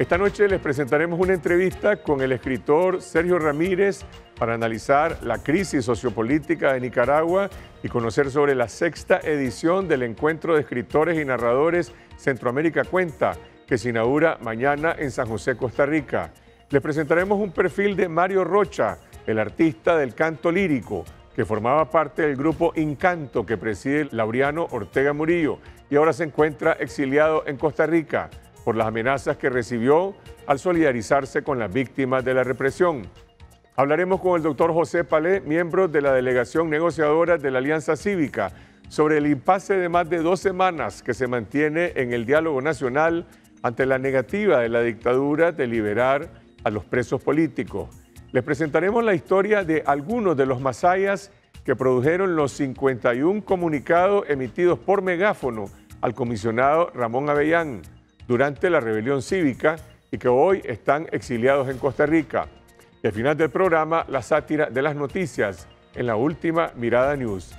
Esta noche les presentaremos una entrevista con el escritor Sergio Ramírez para analizar la crisis sociopolítica de Nicaragua y conocer sobre la sexta edición del Encuentro de Escritores y Narradores Centroamérica Cuenta, que se inaugura mañana en San José, Costa Rica. Les presentaremos un perfil de Mario Rocha, el artista del canto lírico, que formaba parte del grupo Incanto que preside Laureano Ortega Murillo y ahora se encuentra exiliado en Costa Rica por las amenazas que recibió al solidarizarse con las víctimas de la represión. Hablaremos con el doctor José Palé, miembro de la delegación negociadora de la Alianza Cívica, sobre el impasse de más de dos semanas que se mantiene en el diálogo nacional ante la negativa de la dictadura de liberar a los presos políticos. Les presentaremos la historia de algunos de los masayas que produjeron los 51 comunicados emitidos por megáfono al comisionado Ramón Avellán durante la rebelión cívica y que hoy están exiliados en Costa Rica. Y al final del programa, la sátira de las noticias en la última Mirada News.